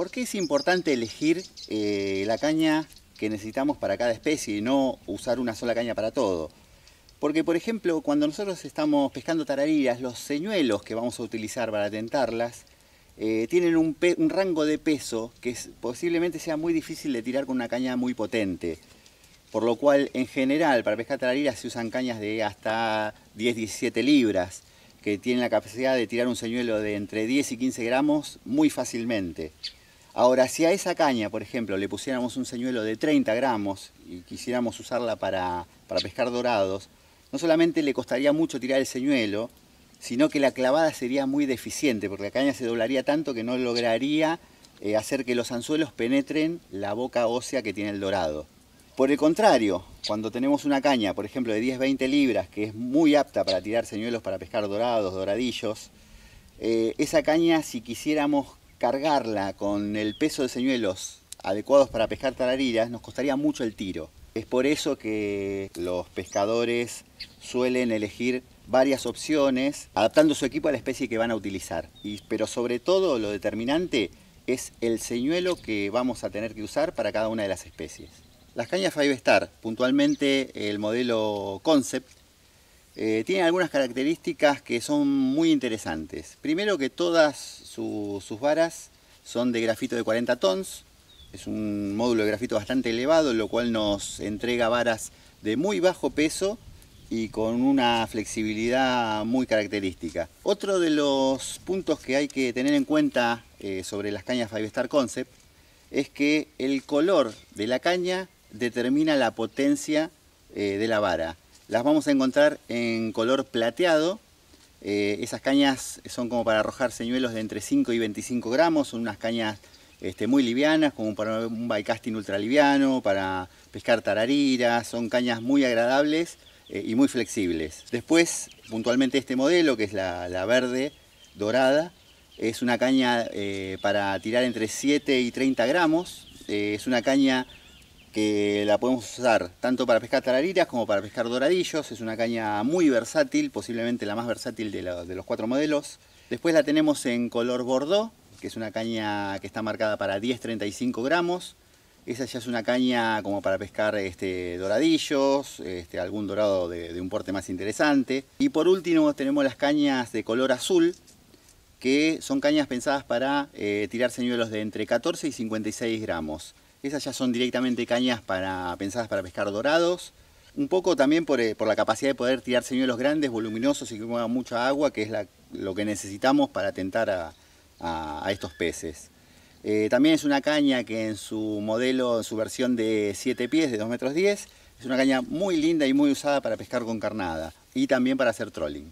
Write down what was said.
¿Por qué es importante elegir eh, la caña que necesitamos para cada especie y no usar una sola caña para todo? Porque, por ejemplo, cuando nosotros estamos pescando tarariras, los señuelos que vamos a utilizar para tentarlas eh, tienen un, rango de peso que posiblemente sea muy difícil de tirar con una caña muy potente. Por lo cual, en general, para pescar tarariras se usan cañas de hasta 10-17 libras, que tienen la capacidad de tirar un señuelo de entre 10 y 15 gramos muy fácilmente. Ahora, si a esa caña, por ejemplo, le pusiéramos un señuelo de 30 gramos y quisiéramos usarla para pescar dorados, no solamente le costaría mucho tirar el señuelo, sino que la clavada sería muy deficiente, porque la caña se doblaría tanto que no lograría eh, hacer que los anzuelos penetren la boca ósea que tiene el dorado. Por el contrario, cuando tenemos una caña, por ejemplo, de 10-20 libras, que es muy apta para tirar señuelos para pescar dorados, doradillos, eh, esa caña, si quisiéramos cargarla con el peso de señuelos adecuados para pescar tarariras, nos costaría mucho el tiro. Es por eso que los pescadores suelen elegir varias opciones, adaptando su equipo a la especie que van a utilizar. pero sobre todo lo determinante es el señuelo que vamos a tener que usar para cada una de las especies. Las cañas Five Star, puntualmente el modelo Concept, eh, tienen algunas características que son muy interesantes. Primero que todas sus varas son de grafito de 40 tons, es un módulo de grafito bastante elevado, lo cual nos entrega varas de muy bajo peso y con una flexibilidad muy característica. Otro de los puntos que hay que tener en cuenta eh, sobre las cañas Five Star Concept es que el color de la caña determina la potencia eh, de la vara. Las vamos a encontrar en color plateado. Eh, esas cañas son como para arrojar señuelos de entre 5 y 25 gramos, son unas cañas este, muy livianas, como para un bycasting ultra liviano, para pescar tarariras, son cañas muy agradables eh, y muy flexibles. Después, puntualmente este modelo, que es la, verde dorada, es una caña eh, para tirar entre 7 y 30 gramos, es una caña que la podemos usar tanto para pescar tarariras como para pescar doradillos, es una caña muy versátil, posiblemente la más versátil de, de los cuatro modelos. Después la tenemos en color bordeaux, que es una caña que está marcada para 10-35 gramos. Esa ya es una caña como para pescar este, doradillos, este, algún dorado de, un porte más interesante. Y por último tenemos las cañas de color azul, que son cañas pensadas para eh, tirar señuelos de entre 14 y 56 gramos. Esas ya son directamente cañas pensadas para pescar dorados. Un poco también por, eh, la capacidad de poder tirar señuelos grandes, voluminosos y que muevan mucha agua, que es lo que necesitamos para tentar a, a, estos peces. Eh, también es una caña que en su modelo, en su versión de 7 pies, de 2 metros 10, es una caña muy linda y muy usada para pescar con carnada y también para hacer trolling.